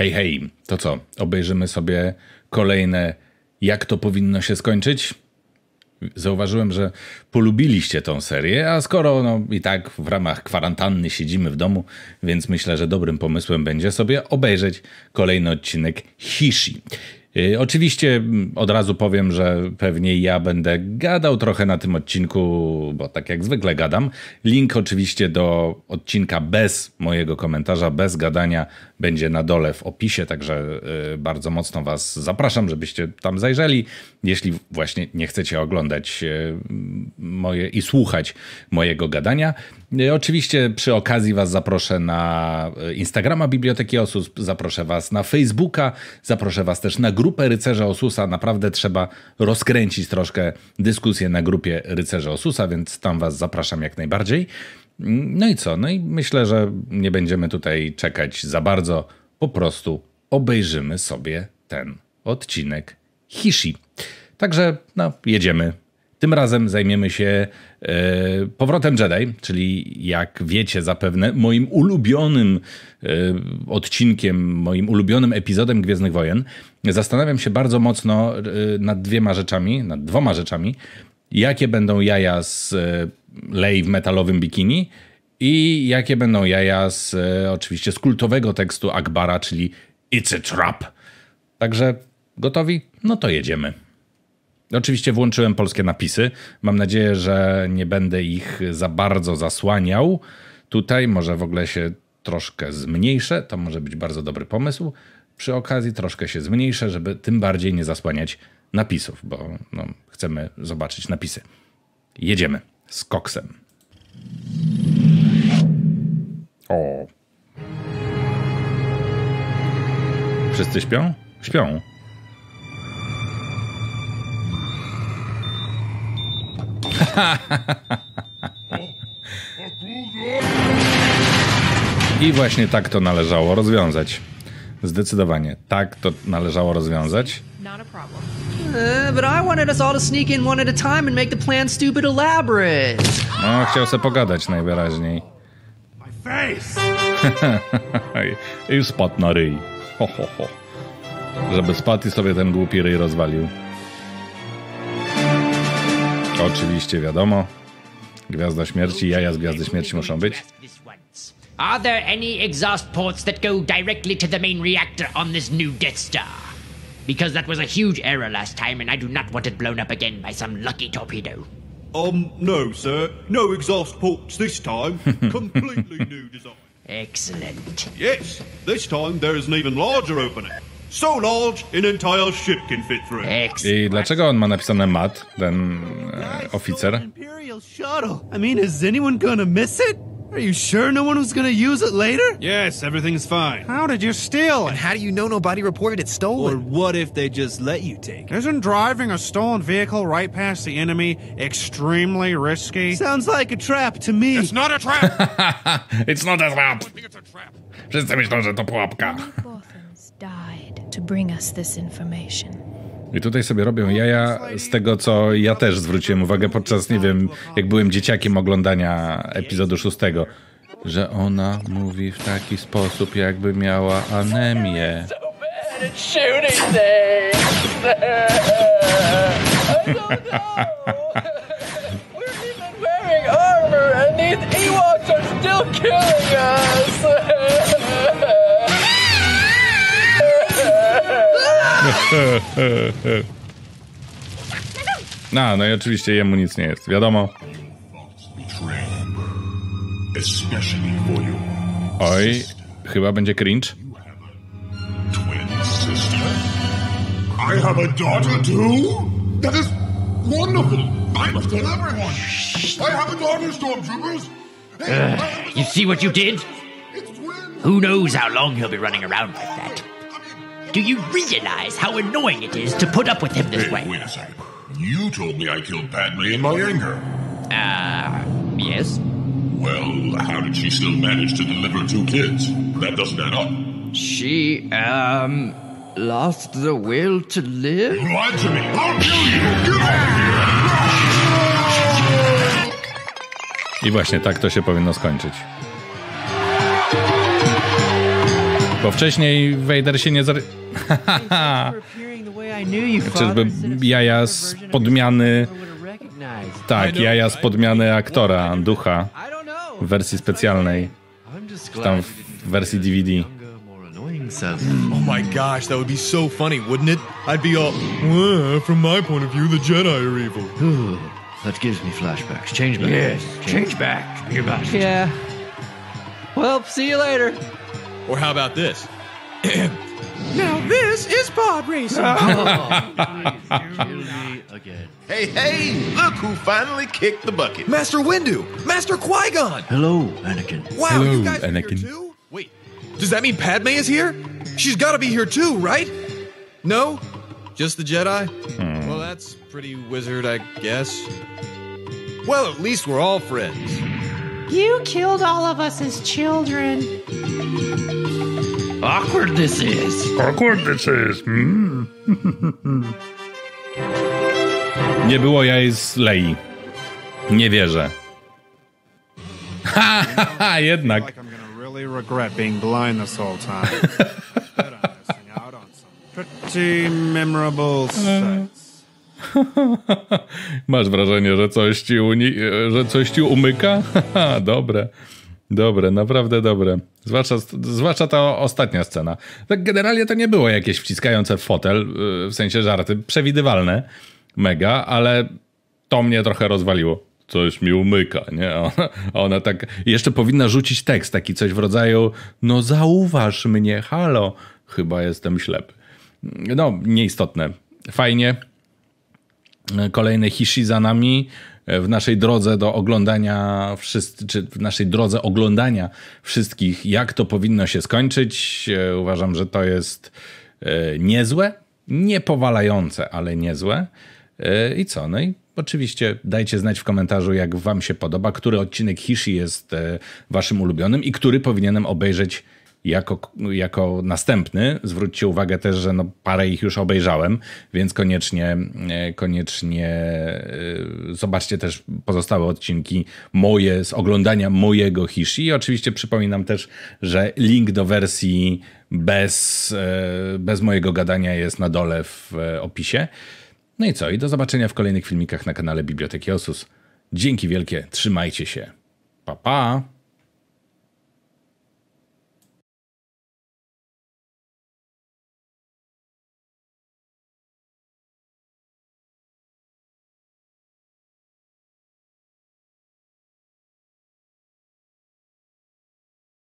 Hej, hej, to co? Obejrzymy sobie kolejne Jak to powinno się skończyć? Zauważyłem, że polubiliście tą serię, a skoro no, i tak w ramach kwarantanny siedzimy w domu, więc myślę, że dobrym pomysłem będzie sobie obejrzeć kolejny odcinek Hishi. Y, oczywiście mm, od razu powiem, że pewnie ja będę gadał trochę na tym odcinku, bo tak jak zwykle gadam. Link oczywiście do odcinka bez mojego komentarza, bez gadania będzie na dole w opisie, także y, bardzo mocno Was zapraszam, żebyście tam zajrzeli. Jeśli właśnie nie chcecie oglądać y, moje i słuchać mojego gadania. Oczywiście przy okazji Was zaproszę na Instagrama Biblioteki Osus, zaproszę Was na Facebooka, zaproszę Was też na grupę Rycerza Osusa. Naprawdę trzeba rozkręcić troszkę dyskusję na grupie Rycerza Osusa, więc tam Was zapraszam jak najbardziej. No i co? No i myślę, że nie będziemy tutaj czekać za bardzo. Po prostu obejrzymy sobie ten odcinek Hishi. Także no, jedziemy. Tym razem zajmiemy się e, powrotem Jedi, czyli jak wiecie zapewne moim ulubionym e, odcinkiem, moim ulubionym epizodem Gwiezdnych Wojen. Zastanawiam się bardzo mocno e, nad dwiema rzeczami, nad dwoma rzeczami. Jakie będą jaja z e, Lei w metalowym bikini i jakie będą jaja z oczywiście z kultowego tekstu Akbara, czyli It's a Trap. Także gotowi? No to jedziemy. Oczywiście włączyłem polskie napisy. Mam nadzieję, że nie będę ich za bardzo zasłaniał. Tutaj może w ogóle się troszkę zmniejszę. To może być bardzo dobry pomysł. Przy okazji troszkę się zmniejszę, żeby tym bardziej nie zasłaniać napisów, bo no, chcemy zobaczyć napisy. Jedziemy z koksem. O. Wszyscy śpią? Śpią. I właśnie tak to należało rozwiązać. Zdecydowanie tak to należało rozwiązać. Elaborate. No, chciał se pogadać najwyraźniej. I spadł na ryj. Ho, ho, ho. Żeby spadł i sobie ten głupi ryj rozwalił. Oczywiście wiadomo. Gwiazda śmierci, jaja z Gwiazdy Śmierci muszą być. Are there any exhaust ports that go directly to the main reactor on this new Death Star? Because that was a huge error last time, and I do not want it blown up again by some lucky torpedo. Um, no, sir. No exhaust ports this time. Completely new design. Excellent. Yes, this time there is an even larger opening. So large, an entire ship can fit through. Excellent. I dlaczego on ma napisane Matt, ten e, oficer? Imperial shuttle. I mean, is anyone gonna miss it? Are you sure no one was gonna use it later? Yes, everything's fine. How did you steal it? How do you know nobody reported it stolen? Or what if they just let you take it? Isn't driving a stolen vehicle right past the enemy extremely risky? Sounds like a trap to me. It's not a trap! It's not a trap! it's a trap. Wszyscy myślą, że to pułapka. Bothans died to bring us this information. I tutaj sobie robią jaja z tego, co ja też zwróciłem uwagę podczas, nie wiem, jak byłem dzieciakiem oglądania epizodu szóstego, że ona mówi w taki sposób, jakby miała anemię. shooting things. We're even wearing armor, and these Ewoks are still killing us. No, no i oczywiście jemu nic nie jest, wiadomo. betray, especially for your Oj, chyba będzie cringe. I have a daughter too? That is wonderful. I must tell everyone. I have a daughter, stormtroopers. Hey, I have a You see what you did? Who knows how long he'll be running around like that? Do you realize how annoying it is to put up with him this Hey, way? wait a second. You told me I killed Padme in my anger. Uh, yes? Well, how did she still manage to deliver two kids? That doesn't add up. She, um, lost the will to live? You lied to me. I'll kill you. Get out of here. I właśnie tak to się powinno skończyć. Bo wcześniej Vader się nie zare... Czyżby jaja z podmiany... Tak, jaja z podmiany aktora, ducha w wersji specjalnej. Tam w wersji DVD. Oh my gosh, that would be so funny, wouldn't it? I'd be all, well, from my point of view, the Jedi are evil. That gives me flashbacks. Change back. Yes, change back. You it. Yeah. Well, see you later. Or how about this? Now this is pod racing. Oh, hey, hey, look who finally kicked the bucket. Master Windu! Master Qui-Gon! Hello, Anakin. Wow, Hello, you guys are Anakin. here too? Wait, does that mean Padme is here? She's got to be here too, right? No? Just the Jedi? Hmm. Well, that's pretty wizard, I guess. Well, at least we're all friends. You killed all of us as children. Awkward this is. Awkward this is. Nie było jaj z Lei. Nie wierzę. Ha, ha, ha, jednak. like I'm gonna really regret being blind this whole time. But I'm missing out on some pretty memorable sights. Masz wrażenie, że coś ci, uni- że coś ci umyka? Haha, dobre. Dobre, naprawdę dobre. Zwłaszcza, zwłaszcza ta ostatnia scena. Tak generalnie to nie było jakieś wciskające w fotel, yy, w sensie żarty, przewidywalne, mega, ale to mnie trochę rozwaliło. Coś mi umyka, nie? Ona, ona tak jeszcze powinna rzucić tekst, taki coś w rodzaju no zauważ mnie, halo, chyba jestem ślepy. No, nieistotne. Fajnie, kolejne Hishi za nami w naszej drodze do oglądania wszyscy, czy w naszej drodze oglądania wszystkich, jak to powinno się skończyć. E, Uważam, że to jest e, niezłe, nie powalające, ale niezłe. E, I co? No i oczywiście dajcie znać w komentarzu, jak wam się podoba, który odcinek Hishi jest e, waszym ulubionym i który powinienem obejrzeć jako, jako następny. Zwróćcie uwagę też, że no parę ich już obejrzałem, więc koniecznie, e, koniecznie e, zobaczcie też pozostałe odcinki moje z oglądania mojego Hishi. I oczywiście przypominam też, że link do wersji bez, e, bez mojego gadania jest na dole w opisie. No i co? I do zobaczenia w kolejnych filmikach na kanale Biblioteki Osus. Dzięki wielkie, trzymajcie się. Pa, pa!